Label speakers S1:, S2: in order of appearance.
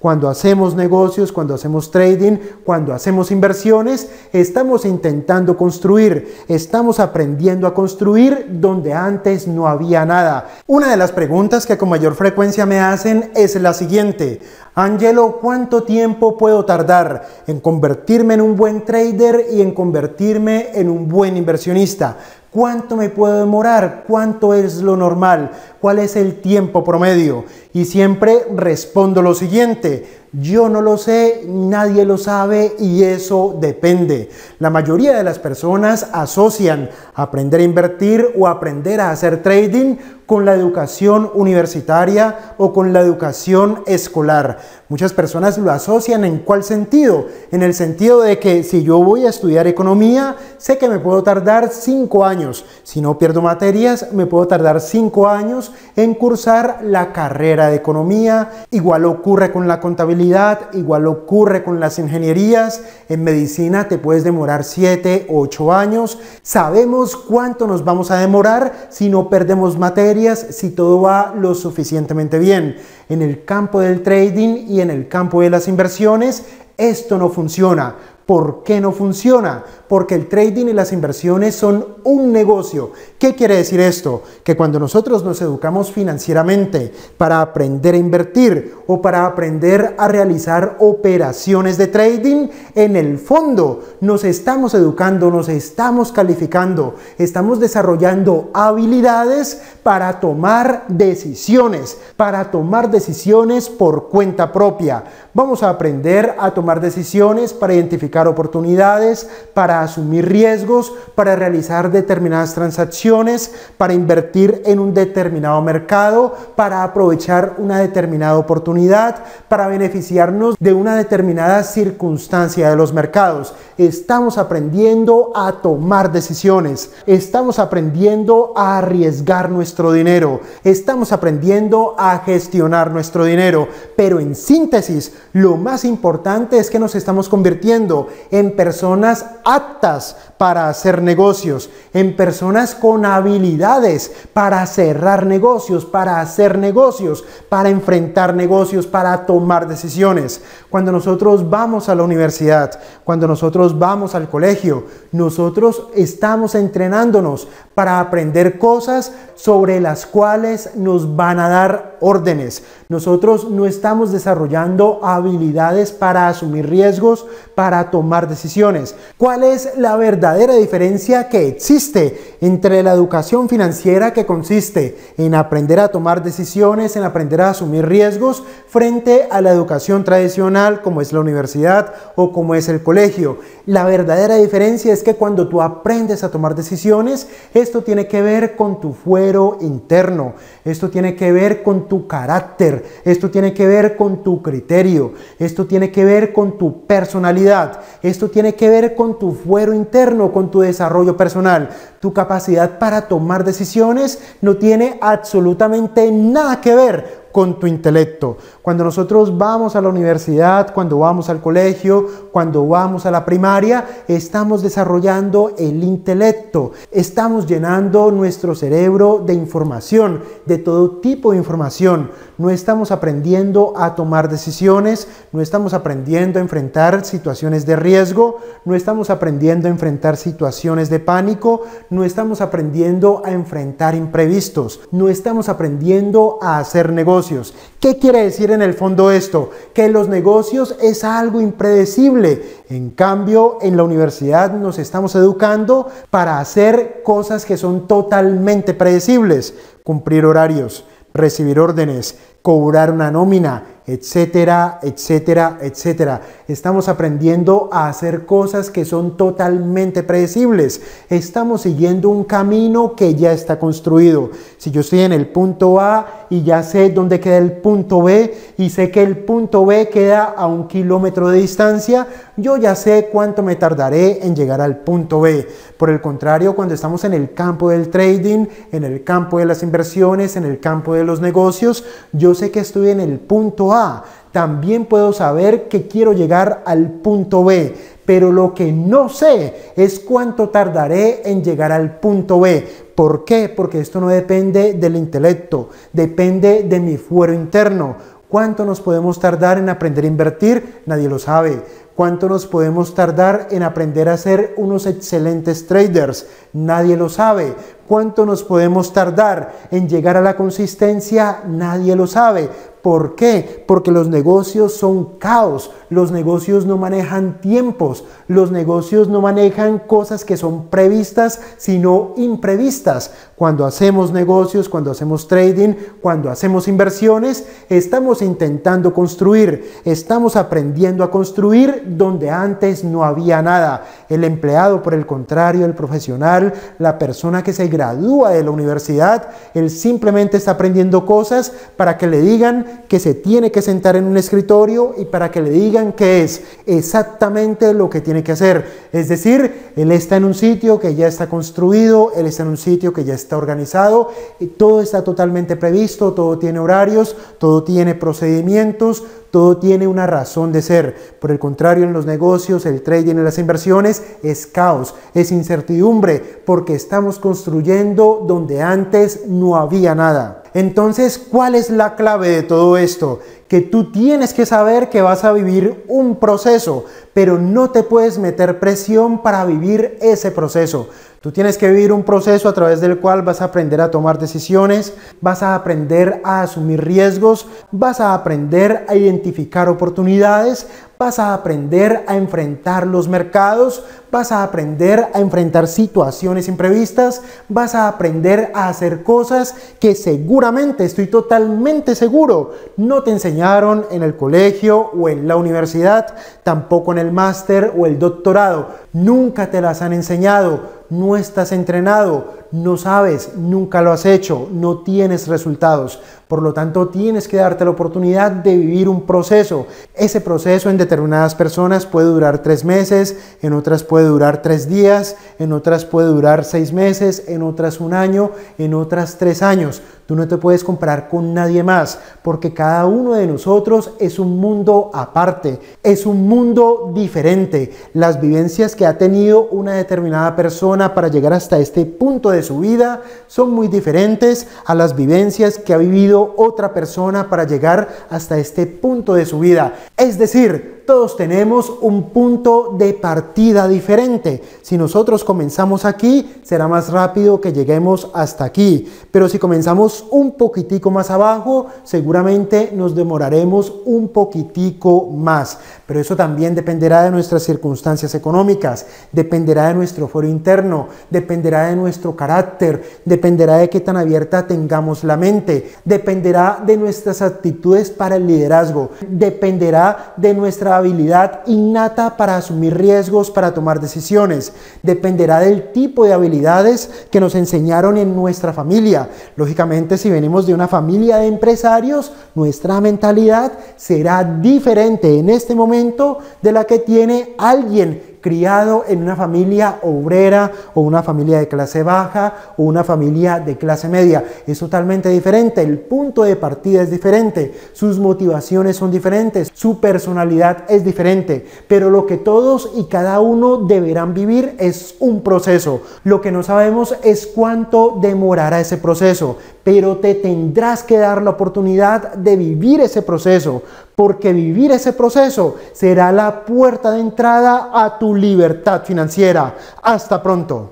S1: Cuando hacemos negocios, cuando hacemos trading, cuando hacemos inversiones, estamos intentando construir, estamos aprendiendo a construir donde antes no había nada. Una de las preguntas que con mayor frecuencia me hacen es la siguiente. Angelo, ¿cuánto tiempo puedo tardar en convertirme en un buen trader y en convertirme en un buen inversionista? ¿Cuánto me puedo demorar? ¿Cuánto es lo normal? ¿Cuál es el tiempo promedio? Y siempre respondo lo siguiente, yo no lo sé, nadie lo sabe y eso depende. La mayoría de las personas asocian aprender a invertir o aprender a hacer trading con la educación universitaria o con la educación escolar. Muchas personas lo asocian en cuál sentido? En el sentido de que si yo voy a estudiar economía, sé que me puedo tardar cinco años. Si no pierdo materias, me puedo tardar cinco años en cursar la carrera de economía. Igual ocurre con la contabilidad, igual ocurre con las ingenierías. En medicina te puedes demorar siete o ocho años. Sabemos cuánto nos vamos a demorar si no perdemos materias si todo va lo suficientemente bien. En el campo del trading y en el campo de las inversiones, esto no funciona. ¿Por qué no funciona? Porque el trading y las inversiones son un negocio. ¿Qué quiere decir esto? Que cuando nosotros nos educamos financieramente para aprender a invertir o para aprender a realizar operaciones de trading, en el fondo nos estamos educando, nos estamos calificando, estamos desarrollando habilidades para tomar decisiones, para tomar decisiones por cuenta propia. Vamos a aprender a tomar decisiones para identificar oportunidades, para asumir riesgos, para realizar determinadas transacciones, para invertir en un determinado mercado, para aprovechar una determinada oportunidad, para beneficiarnos de una determinada circunstancia de los mercados. Estamos aprendiendo a tomar decisiones, estamos aprendiendo a arriesgar nuestro dinero, estamos aprendiendo a gestionar nuestro dinero, pero en síntesis, lo más importante es que nos estamos convirtiendo en personas aptas para hacer negocios, en personas con habilidades para cerrar negocios, para hacer negocios, para enfrentar negocios, para tomar decisiones. Cuando nosotros vamos a la universidad, cuando nosotros vamos al colegio, nosotros estamos entrenándonos para aprender cosas sobre las cuales nos van a dar órdenes. Nosotros no estamos desarrollando habilidades para asumir riesgos, para tomar decisiones. ¿Cuál es la verdadera diferencia que existe entre la educación financiera que consiste en aprender a tomar decisiones, en aprender a asumir riesgos, frente a la educación tradicional como es la universidad o como es el colegio? La verdadera diferencia es que cuando tú aprendes a tomar decisiones, esto tiene que ver con tu fuero interno, esto tiene que ver con tu carácter, esto tiene que ver con tu criterio, esto tiene que ver con tu personalidad, esto tiene que ver con tu fuero interno, con tu desarrollo personal. Tu capacidad para tomar decisiones no tiene absolutamente nada que ver con tu intelecto. Cuando nosotros vamos a la universidad, cuando vamos al colegio, cuando vamos a la primaria, estamos desarrollando el intelecto, estamos llenando nuestro cerebro de información, de todo tipo de información. No estamos aprendiendo a tomar decisiones, no estamos aprendiendo a enfrentar situaciones de riesgo, no estamos aprendiendo a enfrentar situaciones de pánico, no estamos aprendiendo a enfrentar imprevistos, no estamos aprendiendo a hacer negocios ¿Qué quiere decir en el fondo esto? Que los negocios es algo impredecible. En cambio, en la universidad nos estamos educando para hacer cosas que son totalmente predecibles. Cumplir horarios, recibir órdenes, cobrar una nómina, etcétera, etcétera, etcétera. Estamos aprendiendo a hacer cosas que son totalmente predecibles. Estamos siguiendo un camino que ya está construido. Si yo estoy en el punto A y ya sé dónde queda el punto B y sé que el punto B queda a un kilómetro de distancia, yo ya sé cuánto me tardaré en llegar al punto B. Por el contrario, cuando estamos en el campo del trading, en el campo de las inversiones, en el campo de los negocios, yo sé que estoy en el punto A también puedo saber que quiero llegar al punto B, pero lo que no sé es cuánto tardaré en llegar al punto B. ¿Por qué? Porque esto no depende del intelecto, depende de mi fuero interno. ¿Cuánto nos podemos tardar en aprender a invertir? Nadie lo sabe. ¿Cuánto nos podemos tardar en aprender a ser unos excelentes traders? Nadie lo sabe. ¿Cuánto nos podemos tardar en llegar a la consistencia? Nadie lo sabe. ¿Por qué? Porque los negocios son caos, los negocios no manejan tiempos, los negocios no manejan cosas que son previstas, sino imprevistas. Cuando hacemos negocios, cuando hacemos trading, cuando hacemos inversiones, estamos intentando construir, estamos aprendiendo a construir donde antes no había nada. El empleado, por el contrario, el profesional, la persona que se gradúa de la universidad, él simplemente está aprendiendo cosas para que le digan que se tiene que sentar en un escritorio y para que le digan que es exactamente lo que tiene que hacer. Es decir, él está en un sitio que ya está construido, él está en un sitio que ya está organizado, y todo está totalmente previsto, todo tiene horarios, todo tiene procedimientos, todo tiene una razón de ser. Por el contrario, en los negocios, el trading y las inversiones es caos, es incertidumbre, porque estamos construyendo donde antes no había nada. Entonces, ¿cuál es la clave de todo esto? Que tú tienes que saber que vas a vivir un proceso, pero no te puedes meter presión para vivir ese proceso. Tú tienes que vivir un proceso a través del cual vas a aprender a tomar decisiones, vas a aprender a asumir riesgos, vas a aprender a identificar oportunidades, vas a aprender a enfrentar los mercados, vas a aprender a enfrentar situaciones imprevistas, vas a aprender a hacer cosas que seguramente, estoy totalmente seguro, no te enseñaron en el colegio o en la universidad, tampoco en el máster o el doctorado, nunca te las han enseñado, no estás entrenado, no sabes, nunca lo has hecho, no tienes resultados. Por lo tanto, tienes que darte la oportunidad de vivir un proceso. Ese proceso en determinadas personas puede durar tres meses, en otras puede durar tres días, en otras puede durar seis meses, en otras un año, en otras tres años. Tú no te puedes comparar con nadie más, porque cada uno de nosotros es un mundo aparte, es un mundo diferente. Las vivencias que ha tenido una determinada para llegar hasta este punto de su vida son muy diferentes a las vivencias que ha vivido otra persona para llegar hasta este punto de su vida. Es decir, todos tenemos un punto de partida diferente. Si nosotros comenzamos aquí, será más rápido que lleguemos hasta aquí. Pero si comenzamos un poquitico más abajo, seguramente nos demoraremos un poquitico más. Pero eso también dependerá de nuestras circunstancias económicas, dependerá de nuestro foro interno, dependerá de nuestro carácter, dependerá de qué tan abierta tengamos la mente, dependerá de nuestras actitudes para el liderazgo, dependerá de nuestra habilidad innata para asumir riesgos, para tomar decisiones. Dependerá del tipo de habilidades que nos enseñaron en nuestra familia. Lógicamente, si venimos de una familia de empresarios, nuestra mentalidad será diferente en este momento de la que tiene alguien criado en una familia obrera o una familia de clase baja o una familia de clase media. Es totalmente diferente, el punto de partida es diferente, sus motivaciones son diferentes, su personalidad es diferente, pero lo que todos y cada uno deberán vivir es un proceso. Lo que no sabemos es cuánto demorará ese proceso, pero te tendrás que dar la oportunidad de vivir ese proceso, porque vivir ese proceso será la puerta de entrada a tu libertad financiera. Hasta pronto.